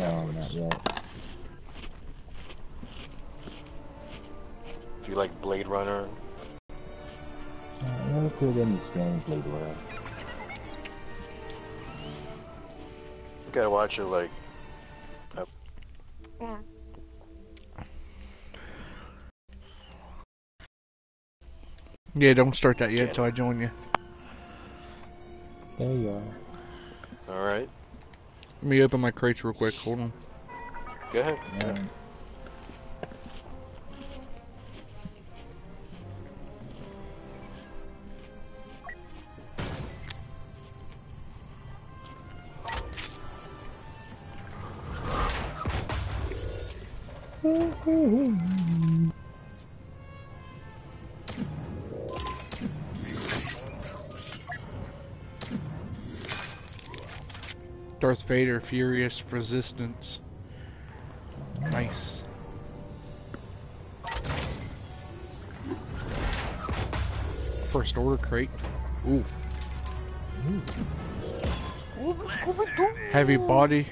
on No, not yet. If you like Blade Runner, Uh, I never played any strange Blade Runner. you gotta watch it like Yeah, don't start that yet until I join you. There you are. Alright. Let me open my crates real quick. Hold on. Go ahead. Um, Vader, Furious Resistance. Nice. First order crate. Ooh. Heavy body.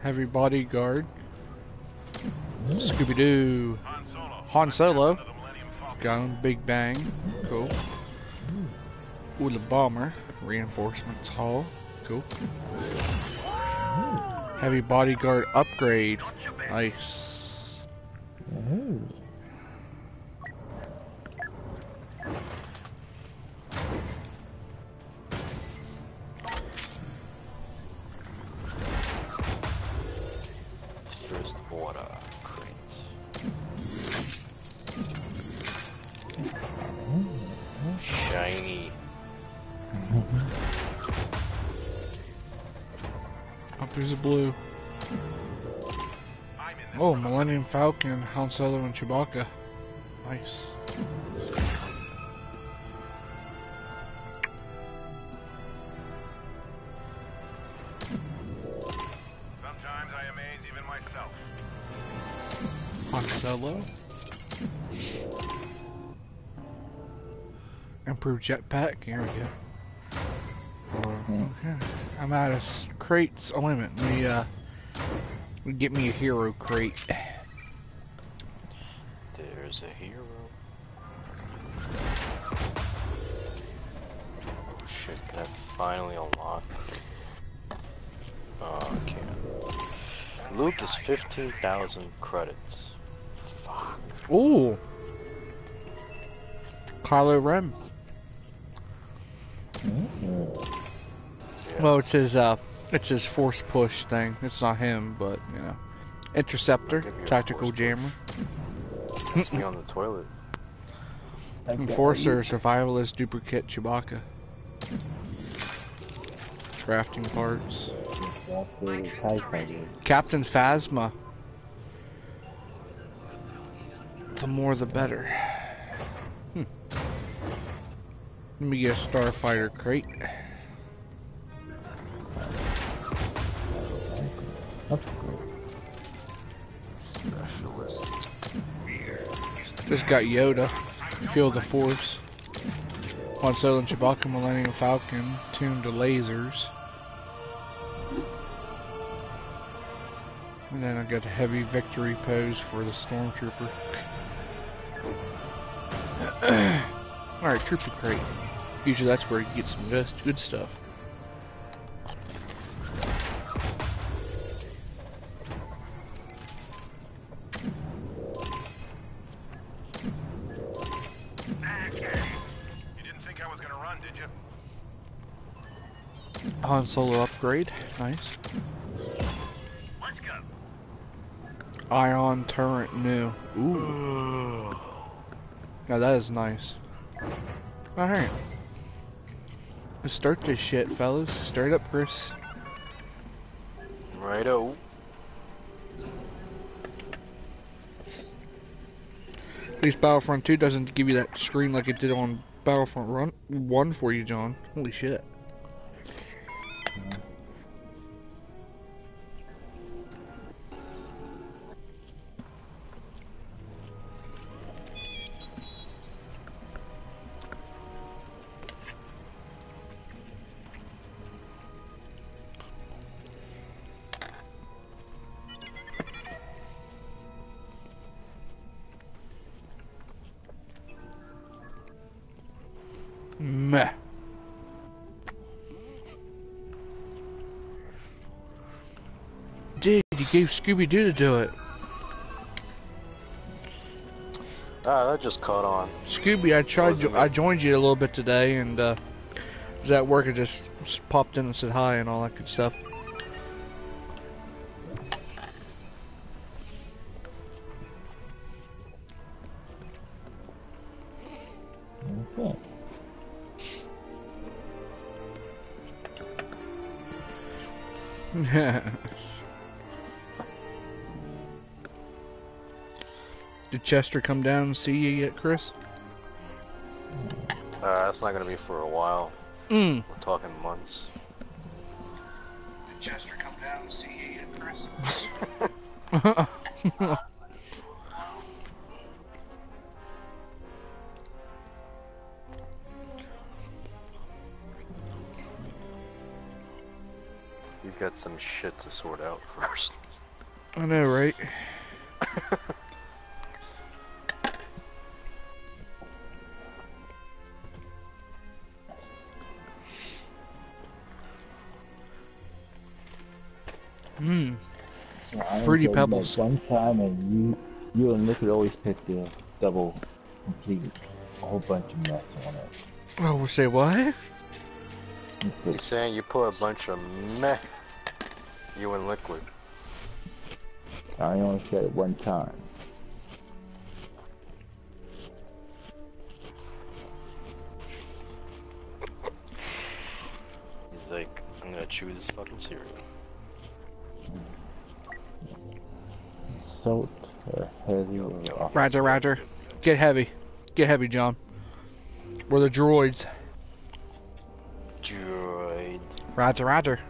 Heavy body guard. Scooby Doo. Han Solo. Gun Big Bang. Cool. Ooh, the bomber. Reinforcements Hall. Cool. Heavy bodyguard upgrade. Nice. oh. First order crate. Shiny. There's a blue. Oh, Millennium Falcon, Han Solo, and Chewbacca. Nice. Sometimes I amaze even myself. Han Solo. Improved jetpack. Here we go. Hmm. Okay. I'm out of s- crates. Oh, wait a minute. Let me, uh, get me a hero crate. There's a hero. Oh shit, can I finally unlock? Oh, I can't. Loot is 15,000 credits. Fuck. Ooh. Kylo Ren. Yeah. Well, it's his, uh, it's his force push thing. It's not him, but, you know. Interceptor, I'll give you a tactical jammer. Me on the toilet. Enforcer, survivalist, duplicate, Chewbacca. Crafting parts. That's the TIE fighter. Captain Phasma. The more the better. Hmm. Let me get a starfighter crate. Just got Yoda. Feel the Force. Han Solo and Chewbacca Millennium Falcon. Tuned to lasers. And then I got a heavy victory pose for the Stormtrooper. Alright, Trooper Crate. Usually that's where you get some good, good stuff. Solo upgrade. Nice. Let's go. Ion turret new. Ooh. Now that is nice. Alright. Let's start this shit, fellas. Start up, Chris. Righto. At least Battlefront 2 doesn't give you that screen like it did on Battlefront Run 1 for you, John. Holy shit. Gave Scooby Doo to do it. Ah, that just caught on. Scooby, I tried. Wasn't I joined you a little bit today, and uh, was at work. I just, just popped in and said hi and all that good stuff. Okay. Did Chester come down and see you yet, Chris? Uh, that's not gonna be for a while. Mm. We're talking months. Did Chester come down and see you yet, Chris? He's got some shit to sort out first. I know, right? Pebbles. One time, and you, you and Nick would always pick the double complete, a whole bunch of mess on it. Oh, we'll say what? He's saying you put a bunch of meh. You and Liquid. I only said it one time. He's like, I'm gonna chew this fucking cereal. Salt or heavy. Roger, Roger. Get heavy. Get heavy, John. We're the droids. Droid. Roger, Roger.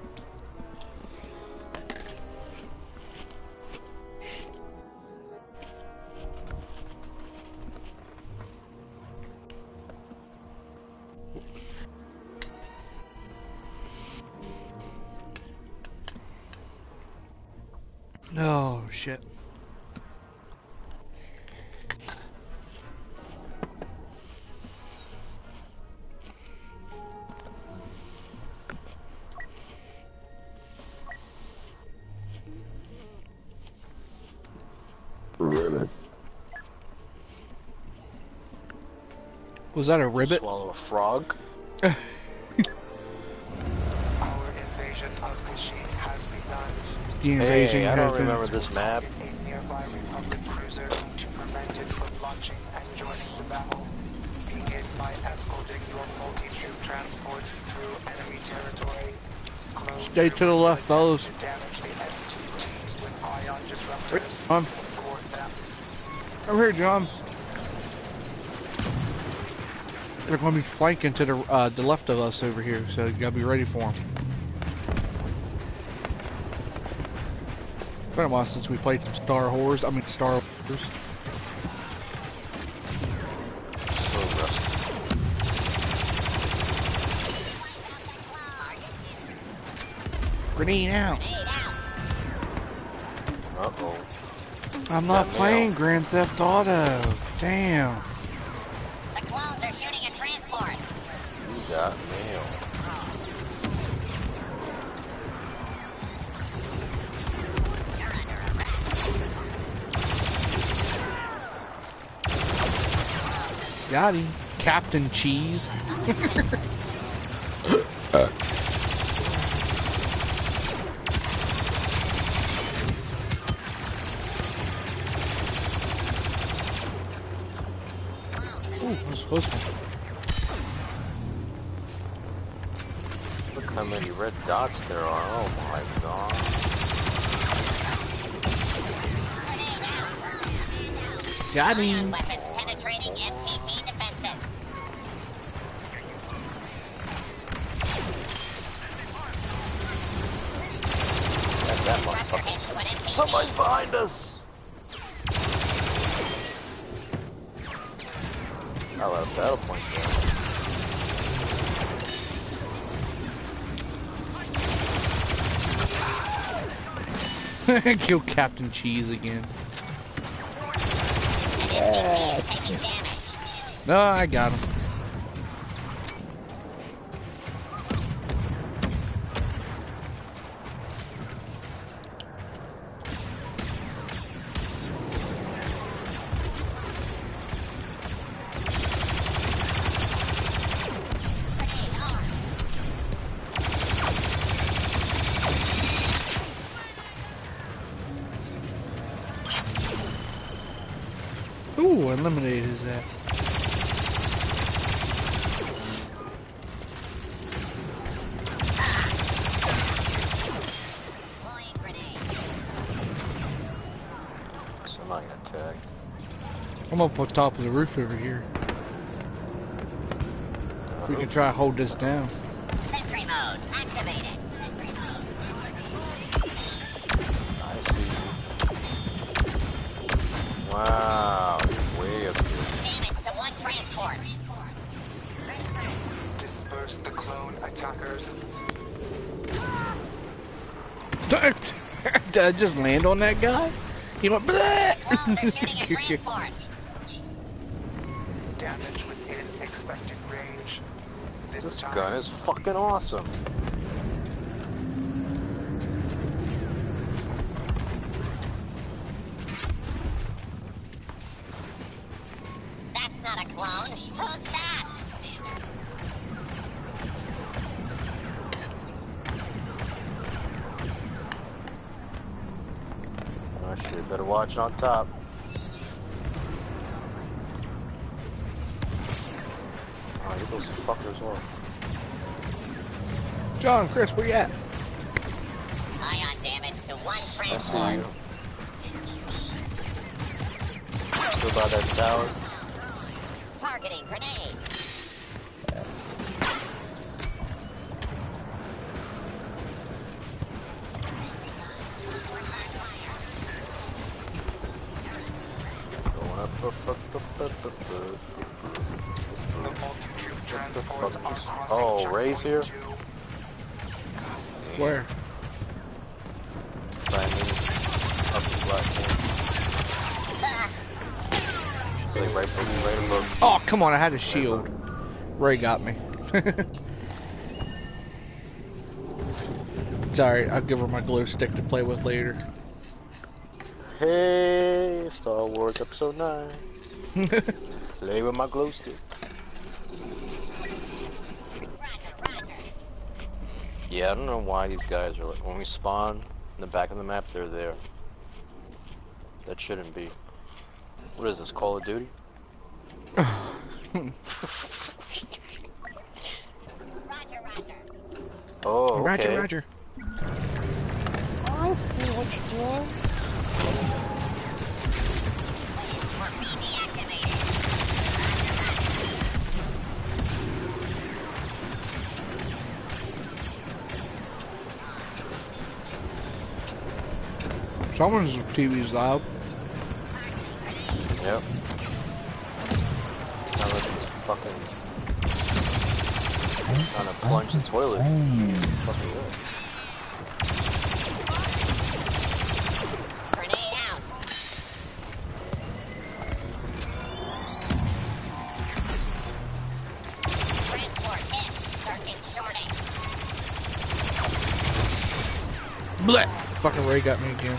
Was that a ribbit? Swallow a frog. Our invasion of Kashyyyk has begun. The invasion Hey, I has don't been- remember this map. A nearby Republic cruiser to prevent it from launching and joining the battle. Begin by escorting your multi-troop transports through enemy territory. Clone Stay to the left, troopers fellas. attempt To damage the MTTs with ion disruptors. on. Thwart them. Here, John. They're going to be flanking to the uh, the left of us over here, so you gotta be ready for them. Been a while since we played some Star Wars. I mean Star Wars. Grenade out. Uh oh. I'm not Got playing mail. Grand Theft Auto. Damn. Got him. Captain Cheese. Uh. Ooh, that's close one. Look how many red dots there are. Oh my god. Got Ion him. That motherfucker. hit to an MTT. Somebody's behind us! Oh, that's battle point there. Kill Captain Cheese again. An MTT is taking damage. No, I got him. Ooh, eliminated his ass. Deploying grenade. So I'm not gonna tag. I'm up on top of the roof over here. We can try to hold this down. Sentry mode activated. Sentry mode. I see. Wow, way up here. Damage to one transport. Disperse the clone attackers. Did I just land on that guy? He went bleh! Clones are shooting a transport. Damage within expected range. This, This time, gun is fucking awesome. That's not a clone. Who's that? Oh shit, better watch on top. John, Chris, where you at? Ion damage to one I see transport. you. Still by that tower. Targeting grenade. Going up, up, up, up, up, up, up. the multi-troop transports are crossing Oh, Rey's here? two. Come on, I had a shield. Rey got me. it's alright, I'll give her my glow stick to play with later. Hey, Star Wars Episode 9. Play with my glow stick. Yeah, I don't know why these guys are like, when we spawn in the back of the map, they're there. That shouldn't be. What is this, Call of Duty? Oh, roger, roger. Oh, okay. Roger, Roger. Or BB activated. Someone's TV's loud. Yep. Trying to plunge the toilet. Fucking Rey got me again.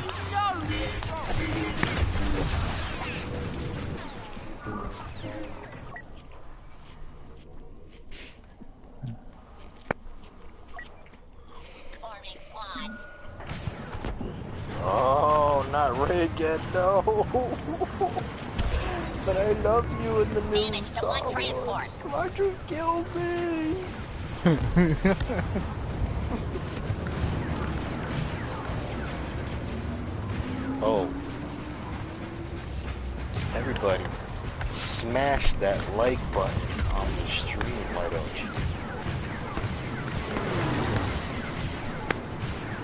oh. Everybody, smash that like button on the stream, why don't you?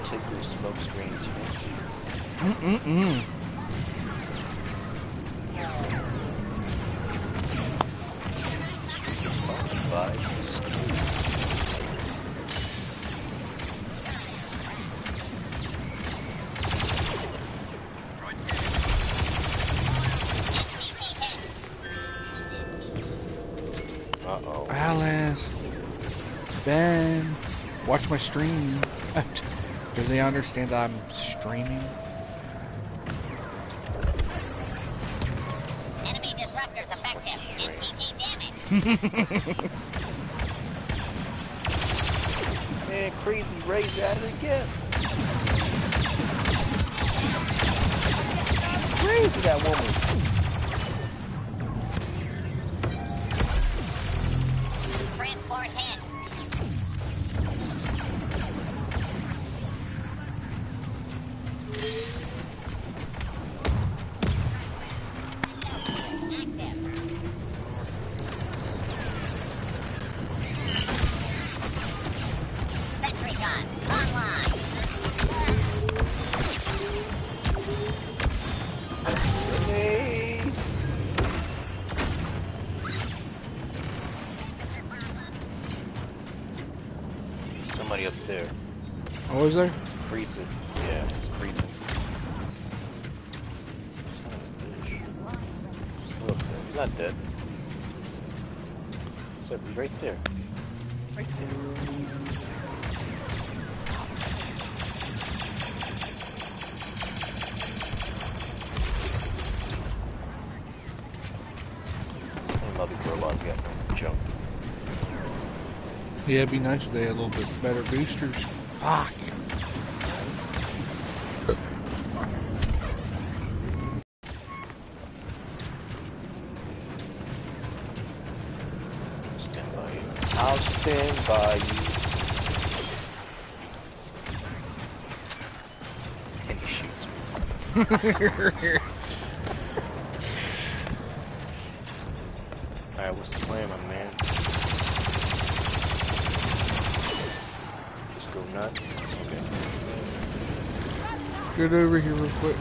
Take your smoke screens. Mm-mm-mm. Uh-oh. Alice. Ben. Watch my stream. Do they understand I'm streaming? Enemy disruptors effective. MTT damage. Man, crazy Rey's at it again. Crazy that woman. Yeah, it'd be nice if they had a little bit better boosters. Fuck. Stand by you. I'll stand by you. And he shoots me. Alright, what's the plan, my man? Go nuts? Okay. Get over here real quick.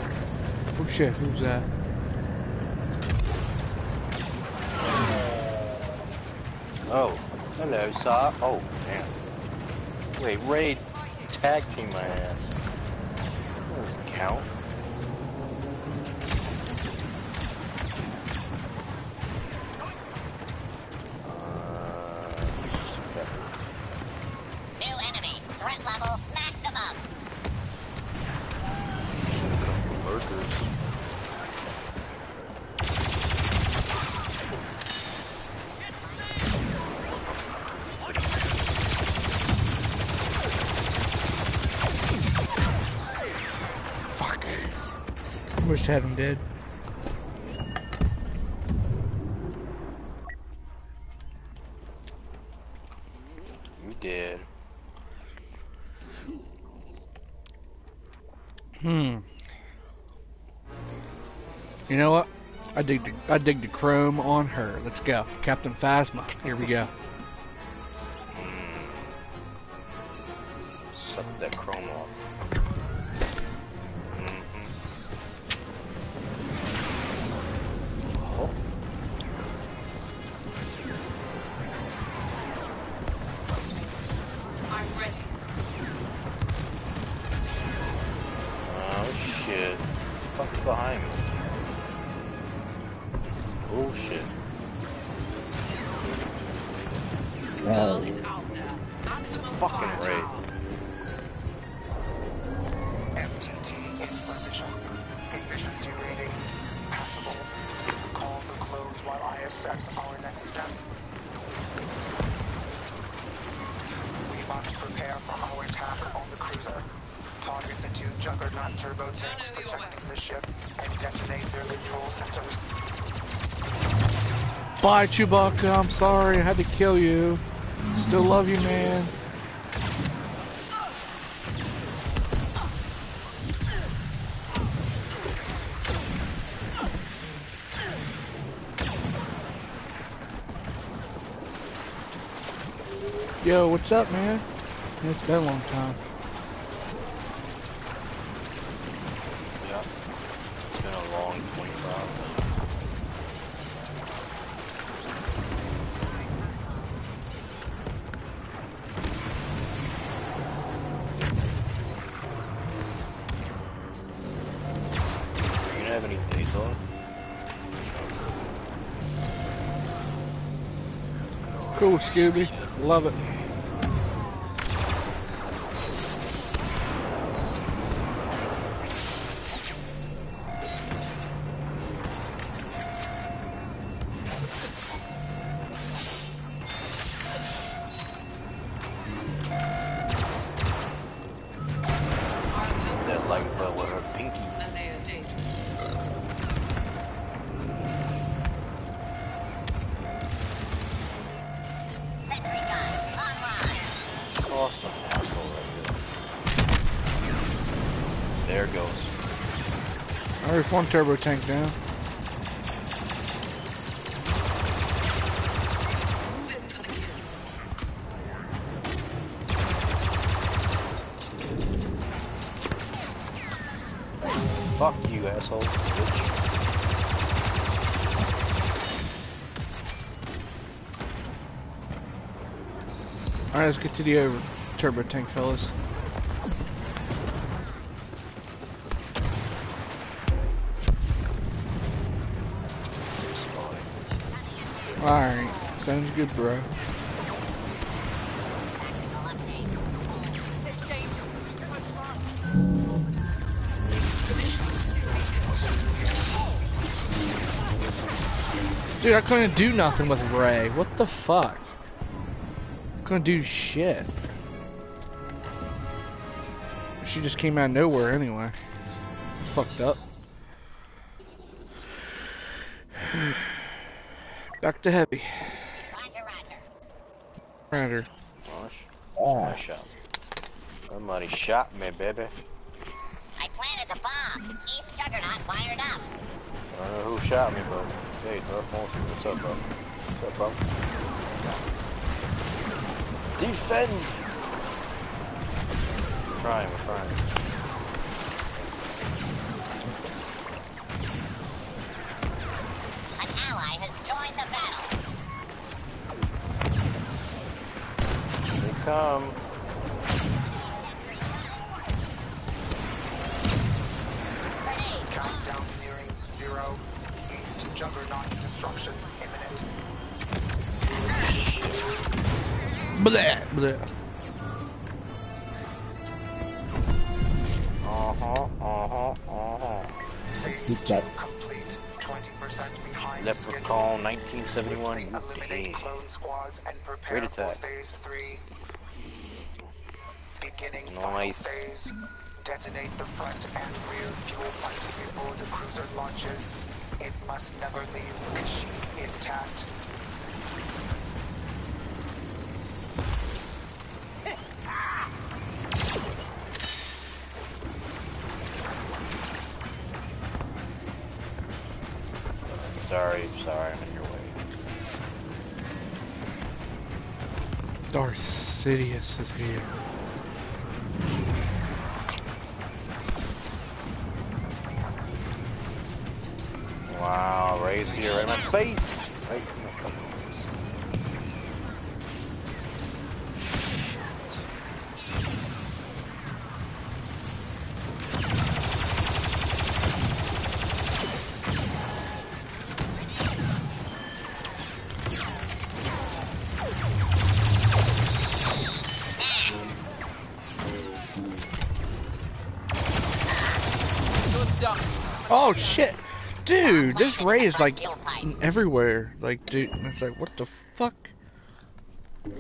Oh shit, who's that? Oh, hello, sir. Oh, damn. Wait, Raid tag team my ass. That doesn't count. Had him dead. You did. Hmm. You know what? I dig the, I dig the chrome on her. Let's go. Captain Phasma. Here we go. Well, is out there. Maximum Fucking firepower. MTT in position. Efficiency rating passable. Call the close while I assess our next step. We must prepare for our attack on the cruiser. Target the two Juggernaut turbo tanks protecting the ship and detonate their control centers. Bye, Chewbacca. I'm sorry. I had to kill you. Still love you, man. Yo, what's up, man? It's been a long time. Scooby. Love it. It goes. There's one turbo tank down. Move in for the kill. Fuck you, asshole. Bitch. Alright, let's get to the over turbo tank, fellas. Good, bro. Dude, I couldn't do nothing with Rey. What the fuck? I couldn't do shit. She just came out of nowhere anyway. Fucked up. Back to heavy. Gosh, Ah, I shot. Somebody shot me, baby. I planted the bomb. East Juggernaut wired up. I don't know who shot me, but hey, Darth Maul, what's up, bro? What's up, bro? Defend! We're trying, we're trying. Come. Grenade. Countdown nearing zero. East Juggernaut destruction imminent. Blah, blah. Uh-huh, uh-huh, uh-huh. Phase two complete. 20% behind Leprechaun schedule. 1971, eliminate clone squads and prepare Great for attack. phase three. Beginning Nice. final phase. Detonate the front and rear fuel pipes before the cruiser launches. It must never leave Kashyyyk intact. Sorry, sorry, I'm in your way. Darth Sidious is here. Here right in my face! Right this Rey is like everywhere. Like, dude, it's like, what the fuck?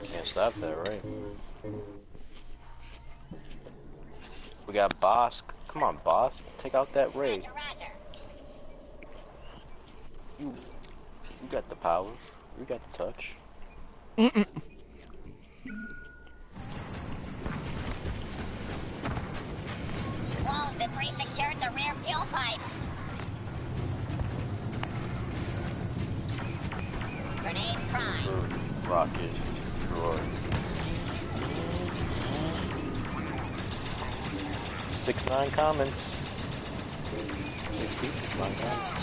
Can't stop that, right? We got Boss. Come on, Boss. Take out that Rey. Roger, roger. You, you got the power. You got the touch. Mm-mm. Clones have re-secured the rear fuel pipes. Rocket. Droid. Six nine comments. Six feet, six nine comments.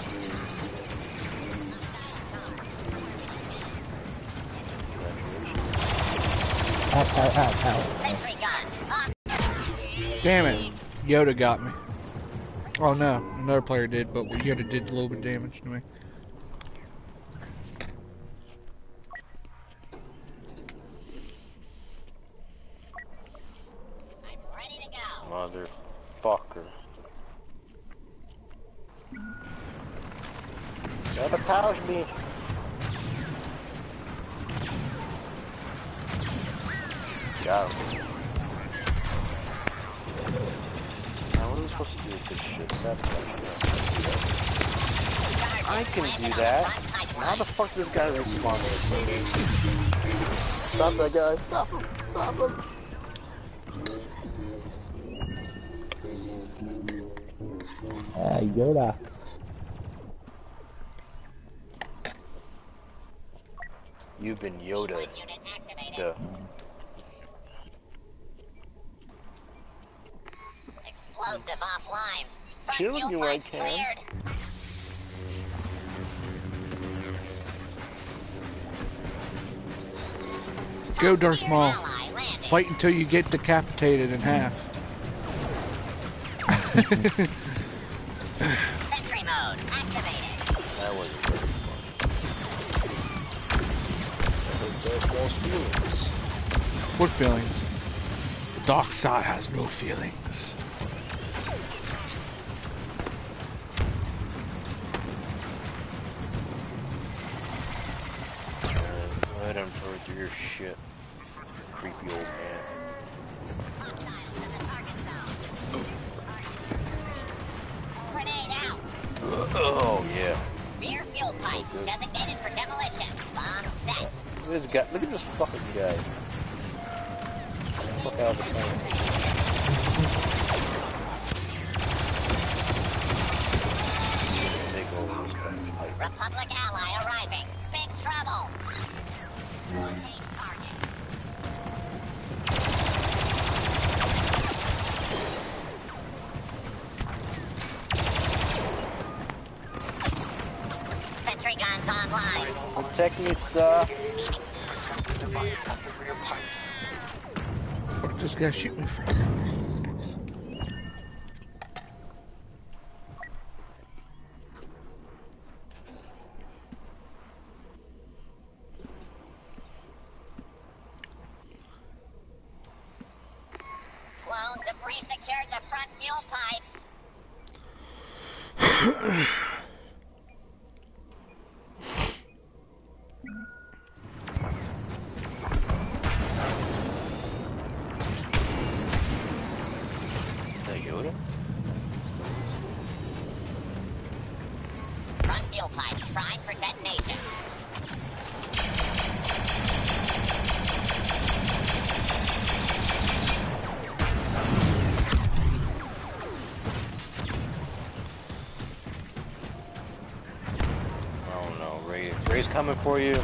Ow, ow, ow. Damn it. Yoda got me. Oh no, another player did, but Yoda did a little bit of damage to me. I'm ready to go. Motherfucker. Sabotage me. Got him. Now what are we supposed to do with this shit? Sabotage. I can do that. How the fuck this guy respond Stop that guy. Stop him. Stop him. Ah, Yoda. You've been Yoda. Unit activated. Duh. Explosive offline. Killing fuel you, I can. cleared. Go Darth Maul. ally landing. Fight until you get decapitated in half. Sentry mode activated. What feelings? The dark side has no feelings. Uh, Let him through your shit. Creepy old man. Grenade out. Oh yeah. Rear fuel pipe designated for demolition. Bomb set. Look at this guy. Look at this fucking guy. Fuck out of the plane. Take over this guy. Republic ally arriving. Big trouble. Target. Sentry guns online. Protect me, the rear pipes. Fuck this guy shoot me for? Oh no, Rey. Rey's coming for you.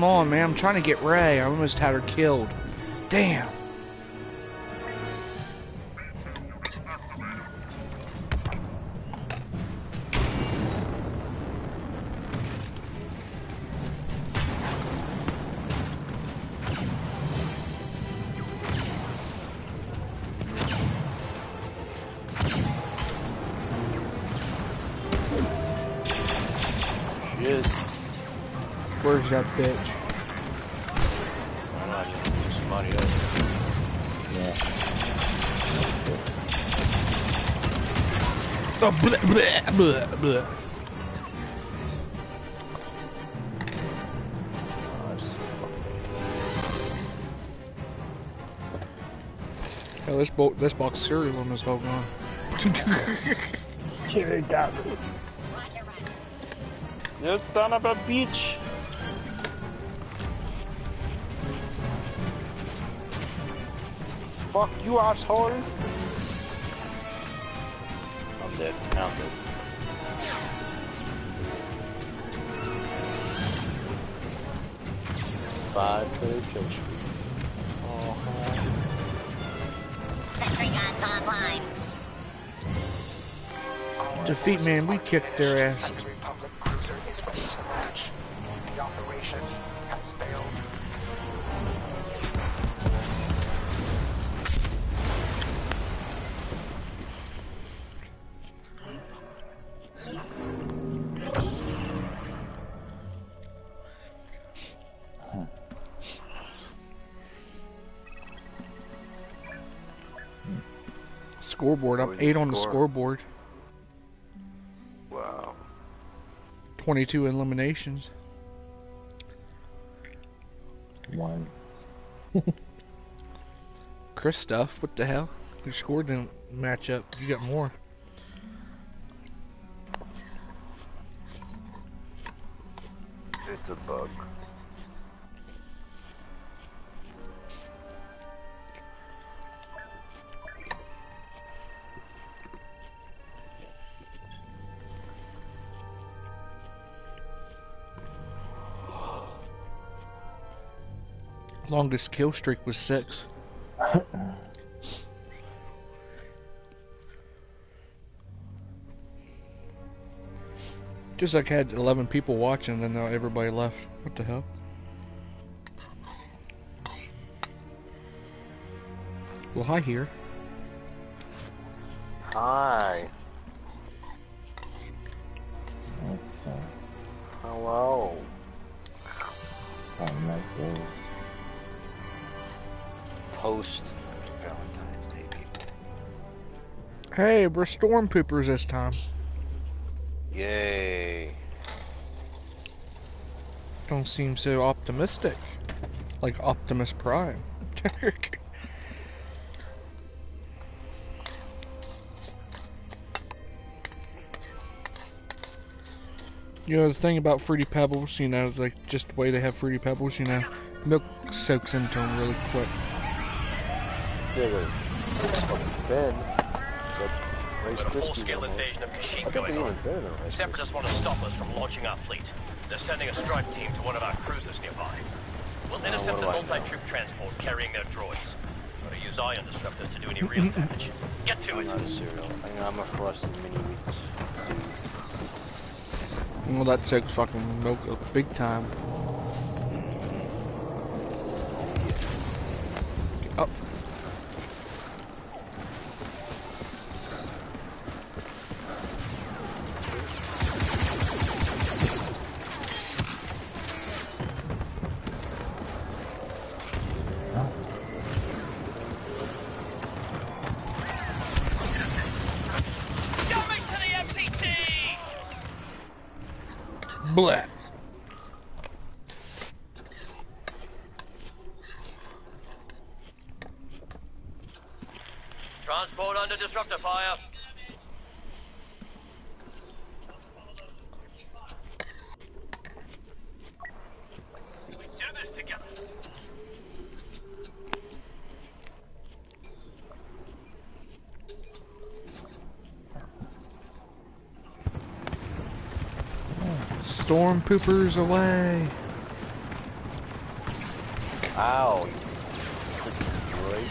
Come on, man. I'm trying to get Rey. I almost had her killed. Damn. That bitch? Oh, it's Hell, this, bo this box of cereal almost all gone. Cherry dog. Roger, roger. You son of a bitch! Fuck you, asshole! I'm dead. Now I'm dead. Five clear kill streak. Oh, Sentry guns online. Defeat, man, we kicked their ass. Scoreboard. I'm eight the on the scoreboard. wow. 22 eliminations. One. Christuff. What the hell? Your score didn't match up. You got more. It's a bug. Longest kill streak was six. Just like I had 11 people watching, then now everybody left. What the hell? Well, hi here. Hi. Hello. kind of nice day. Post Valentine's Day people. Hey, we're storm poopers this time. Yay. Don't seem so optimistic. Like Optimus Prime. you know, the thing about Fruity Pebbles, you know, like just the way they have Fruity Pebbles, you know, milk soaks into them really quick. Bigger. Fucking thin. It's like Rice a full-scale invasion of I Kashyyyk going on. even thinner than Rice Separatists want to stop us from launching our fleet. They're sending a strike team to one of our cruisers nearby. We'll oh, intercept what the do I know? multi-troop transport carrying their droids. Gotta use ion disruptors to do any real damage. Get to I'm it. not a cereal. I- I'm a frosted mini wheats. Well, that takes fucking milk up big time. Storm poopers away. Ow, you freaking droid.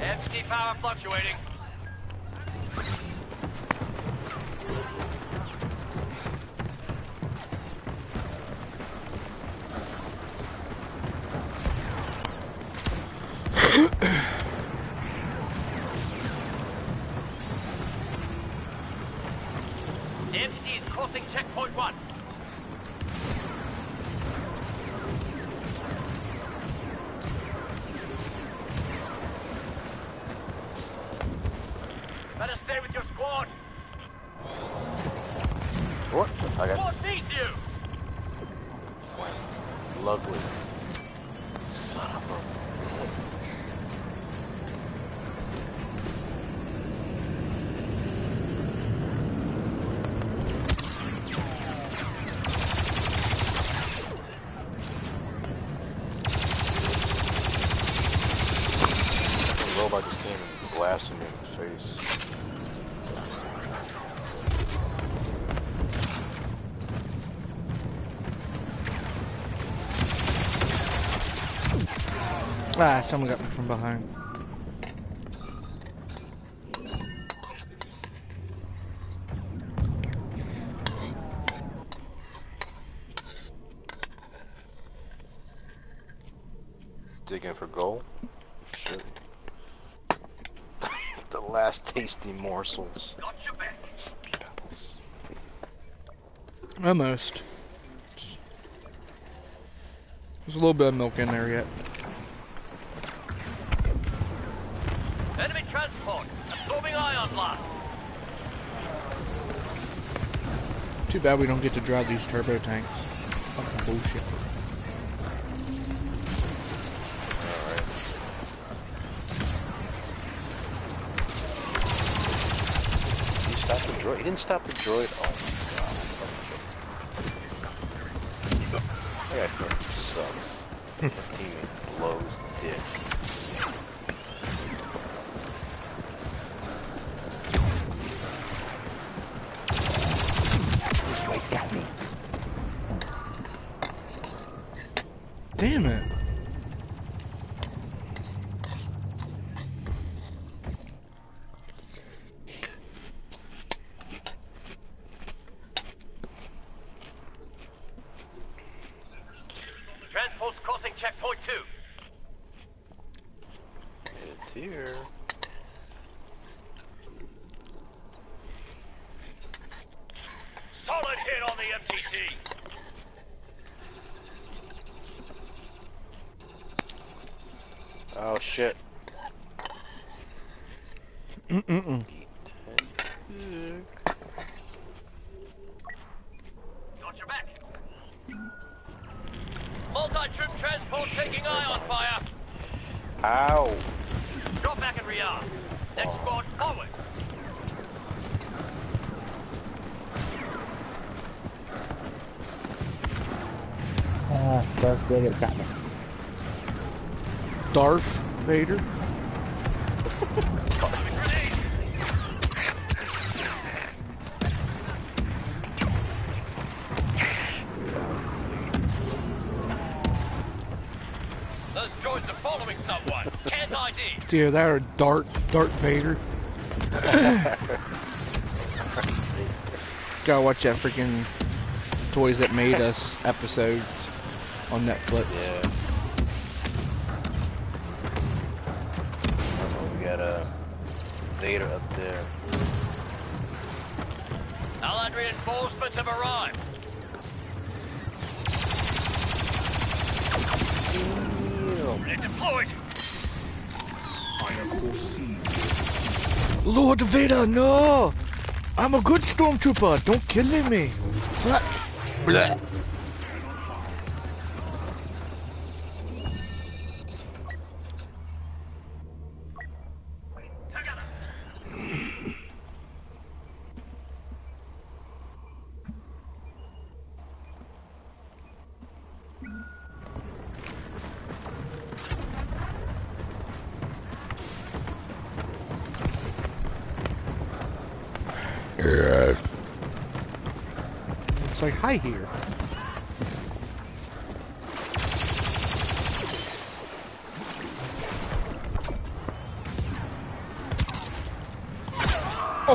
MTT power fluctuating. Ah, someone got me from behind. Digging for gold? Shit. the last tasty morsels. Got your back. Pebbles. Almost. There's a little bit of milk in there yet. Transport. Absorbing ion blast. Too bad we don't get to drive these turbo tanks. Fucking bullshit. Alright. You stop the droid? He didn't stop the droid? Oh my god. That guy fucking sucks. That teammate blows dick. Wait, got me. checkpoint two. It's here. Solid hit on the MTT. Oh shit. Mm-mm-mm. Got your back. Multi-troop transport taking eye on fire. Ow. Drop back and rearm. Next squad, forward. Ah, Darth Vader got me. Darth Vader. Grenade. Those droids are following someone. Can't ID. Dude, that or Darth Darth Vader. Gotta watch that freaking Toys That Made Us episodes on Netflix. Yeah. Oh, we got a Vader up there. Allied reinforcements have arrived. They're deployed. Lord Vader, no! I'm a good stormtrooper. Don't kill me. Blah. Blah. Like hi here. Oh,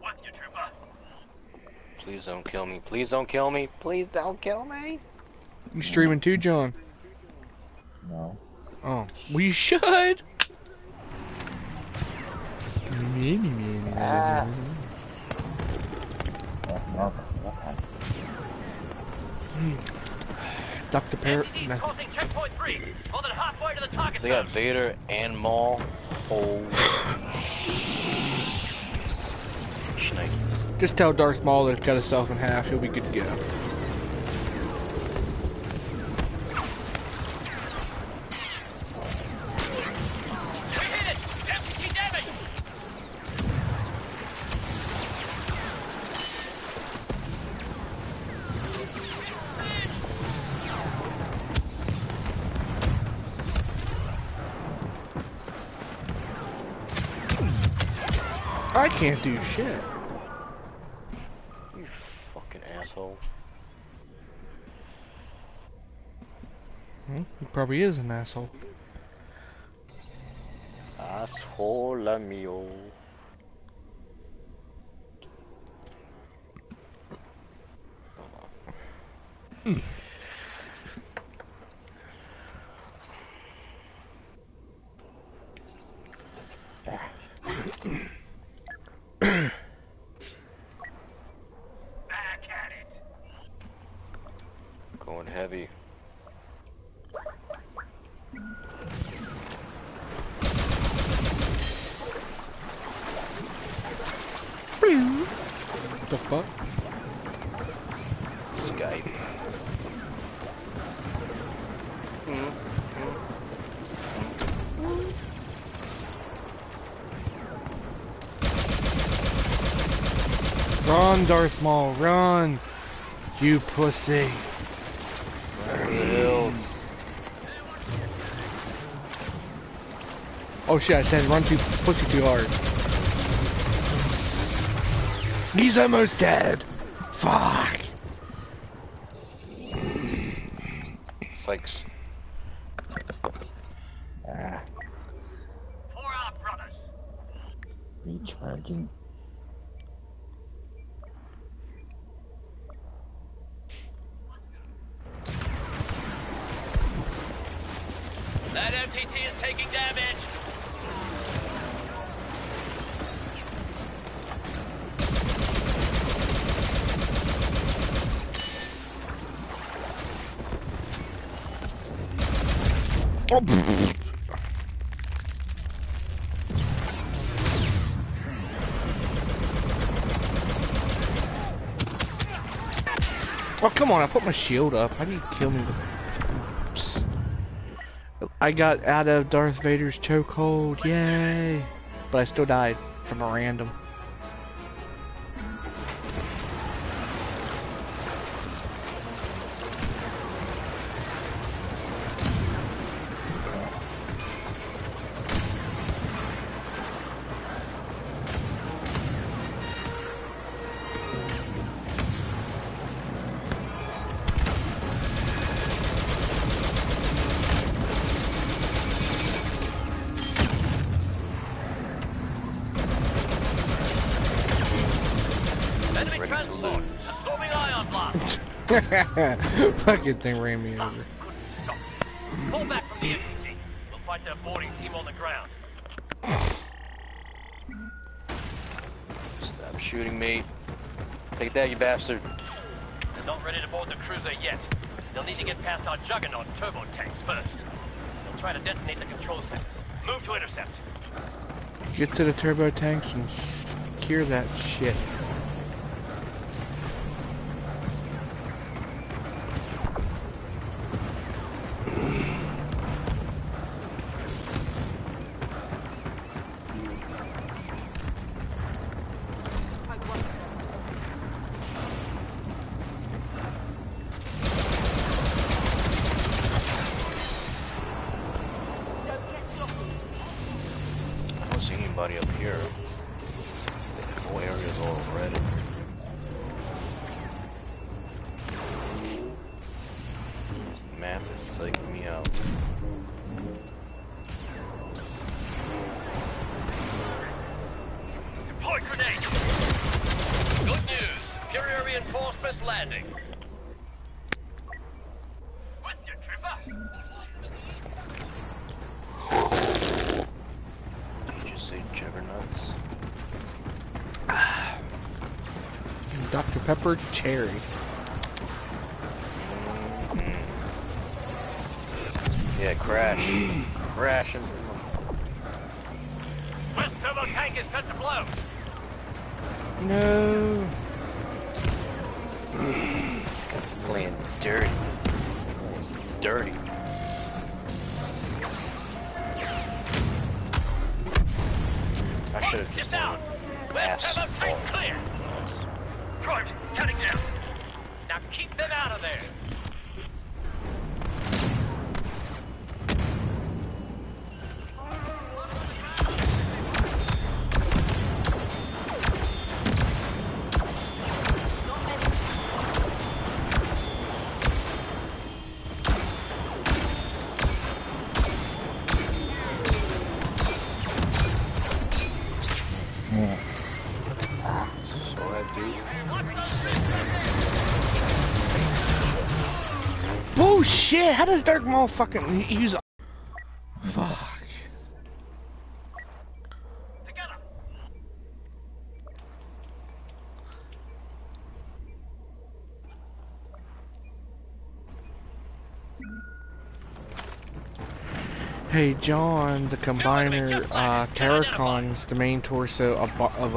What, you trooper? Please don't kill me. Please don't kill me. Please don't kill me. you streaming too, John? No. Oh, we should. Ah. That's Marvel. Okay. Dr. Parrot. MTT's No. crossing checkpoint three. More than halfway to the target They got. Vader and Maul. Oh. Just tell Darth Maul to cut himself in half. He'll be good to go. Can't do shit. You fucking asshole. Hmm, He probably is an asshole. Asshole mio. Back at it. Going heavy. The fuck? Skype. Run, Darth Maul, run! You pussy. Over the hills. Oh shit, I said run too pussy too hard. He's almost dead. Fuck. It's like s- Ah, For our brothers. recharging. Oh, pfft. Oh, come on, I put my shield up. How do you kill me with Psst. I got out of Darth Vader's chokehold, yay! But I still died from a random. Fucking thing ran me over. Stop. Pull back from the MTT. We'll fight their boarding team on the ground. Stop shooting me. Take that, you bastard. They're not ready to board the cruiser yet. They'll need to get past our juggernaut turbo tanks first. They'll try to detonate the control centers. Move to intercept. Get to the turbo tanks and secure that shit. Cherry. Bullshit! How does Dark Maul fucking use? Fuck. Hey John, the combiner, uh, Terrorcon's the main torso of, of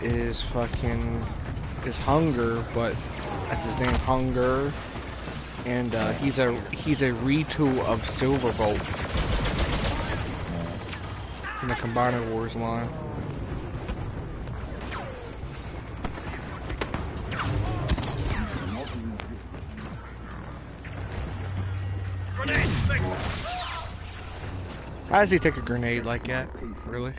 is fucking is Hun-Gurrr, but that's his name, Hun-Gurrr, and uh, he's a he's a retool of Silverbolt from the Combiner Wars line. How does he take a grenade like that? Really?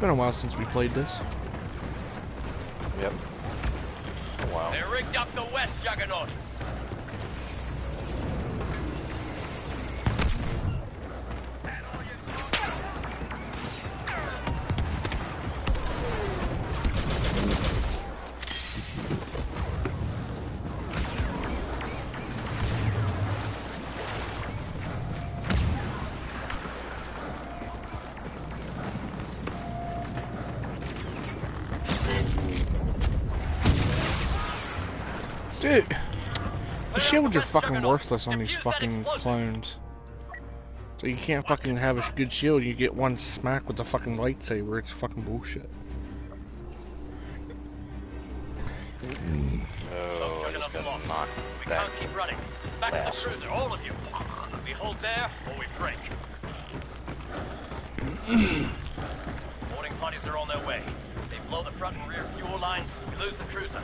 Been a while since we played this. Yep. Oh, wow. They rigged up the West juggernaut. Dude, the shields are fucking worthless on these fucking clones. So you can't fucking have a good shield. You get one smack with a fucking lightsaber. It's fucking bullshit. Hmm. Oh, I just got knocked We back. can't keep running. Back to the cruiser, all of you. We hold there or we break. Boarding parties are on their way. They blow the front and rear fuel lines, we lose the cruiser.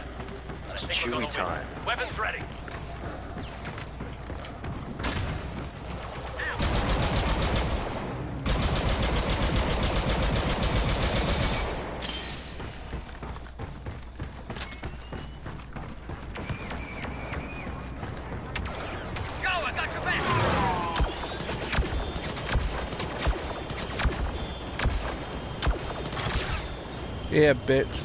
And I think we're gonna Chewie win. time. Weapons ready. Go, I got your back. Yeah, bitch.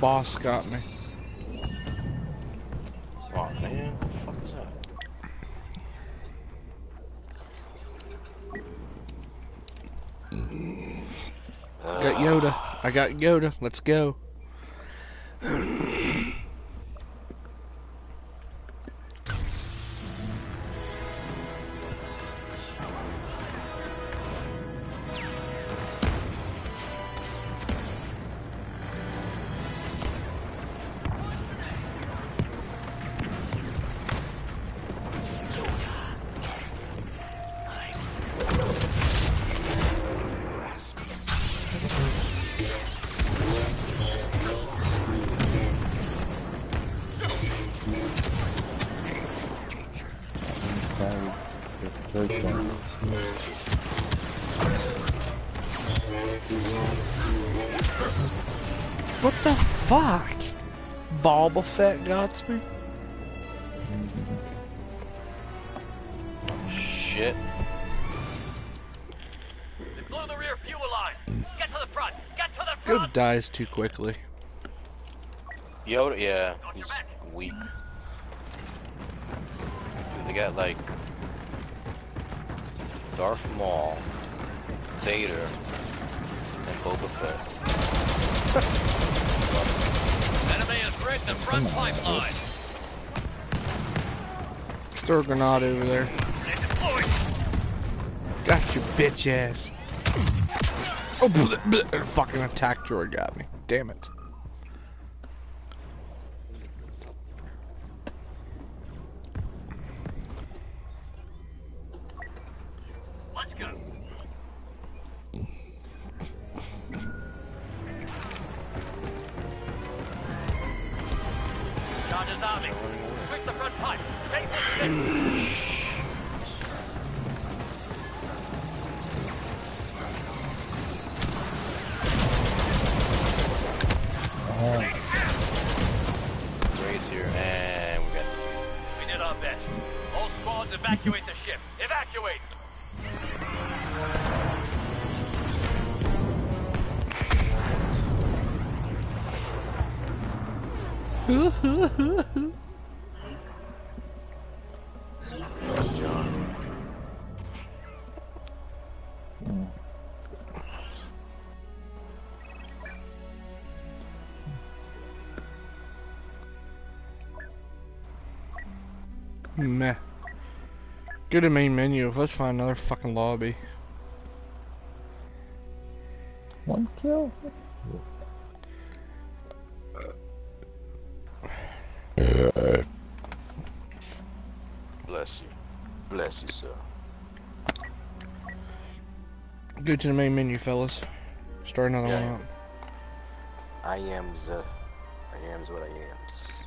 Boss got me. Oh man, what the fuck is that? Got Yoda. I got Yoda. Let's go. Boba Fett got me? Shit. They blew the rear fuel line. Get to the front. Get to the Yoda front. dies too quickly. Yoda, yeah, he's weak. Dude, they got like Darth Maul, Vader, and Boba Fett. Enemy has the front pipeline. Throw a grenade over there. Got your bitch ass. Oh, bleh, bleh, fucking attack droid got me. Damn it. Go to main menu. Let's find another fucking lobby. One kill? Bless you. Bless you, sir. Go to the main menu, fellas. Start another Yeah. one up. I am the. Uh, I am's what I am's.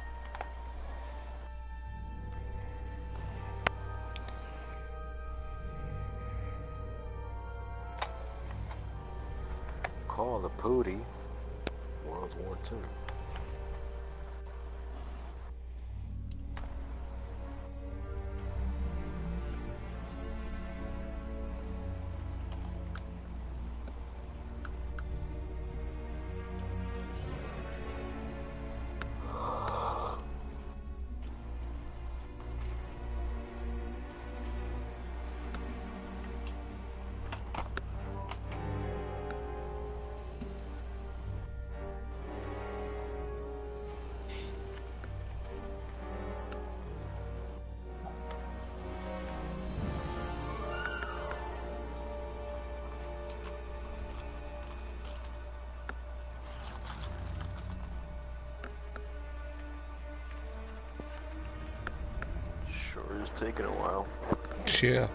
Sure is taking a while. Yeah.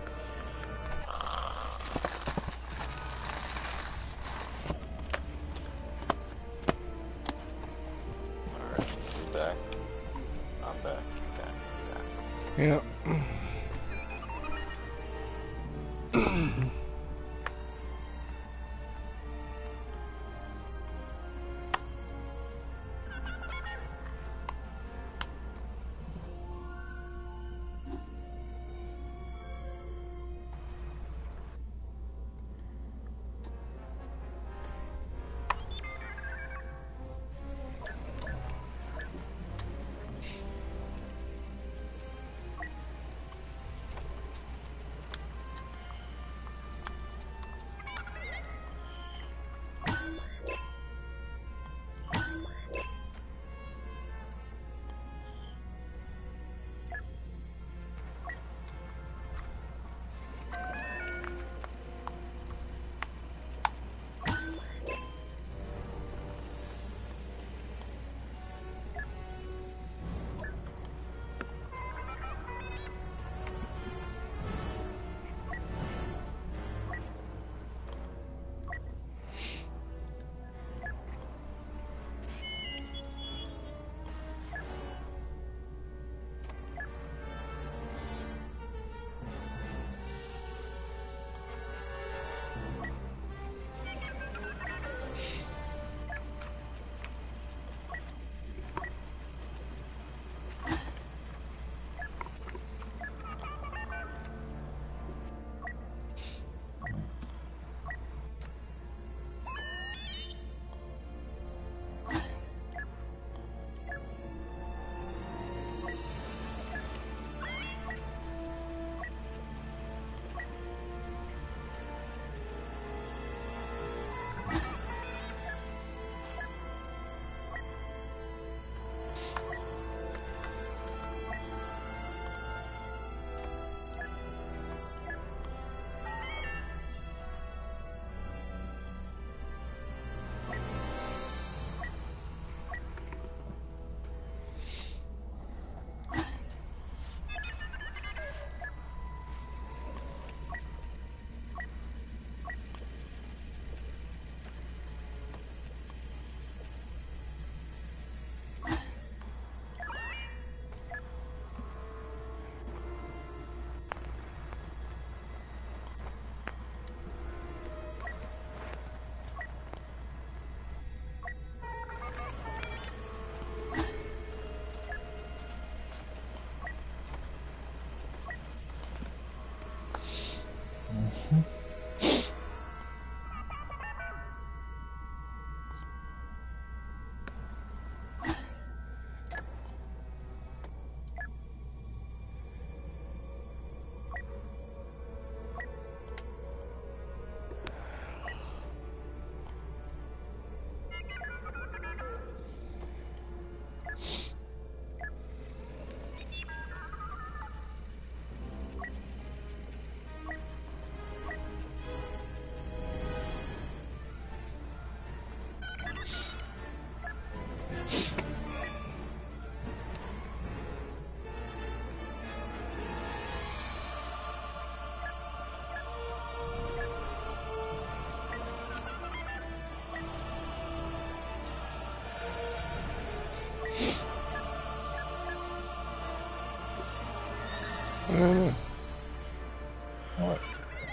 Alright.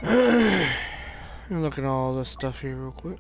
Look at all this stuff here real quick.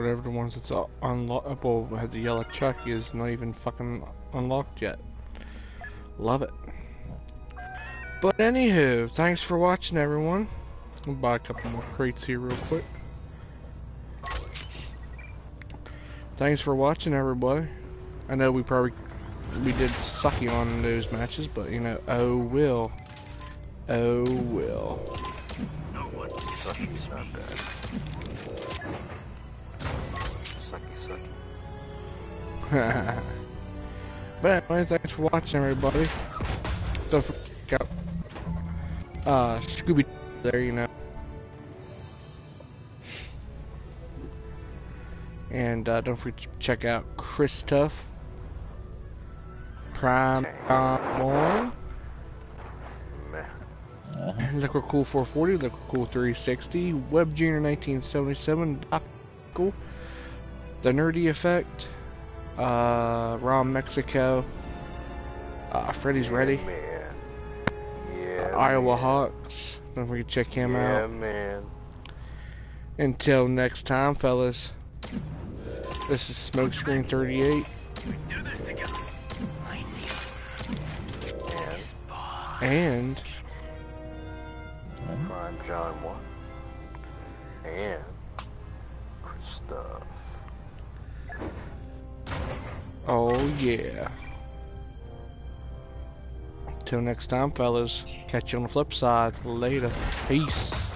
Whatever the ones that's unlocked, well, had the yellow check is not even fucking unlocked yet. Love it. But anywho, thanks for watching everyone. I'll buy a couple more crates here real quick. Thanks for watching everybody. I know we probably, we did sucky on those matches, but you know, oh will. Oh will. Sucky's not bad. but anyway, thanks for watching, everybody. Don't forget to check out uh, Scooby there, you know. And uh, don't forget to check out Christuff, Prime Time On, Meh. Liquidkool440, Liquid Cool 360, Web Junior 1977, Doc Cool, The Nerdy Effect, uh, Rom Mexico, uh, Freddy's Ready. Yeah, man. Yeah. Iowa man. Hawks. Don't forget to check him yeah, out. man. Until next time, fellas. This is Smokescreen 38, And and Prime John 1. And Christuff. Oh yeah. Till next time, fellas. Catch you on the flip side. Later. Peace.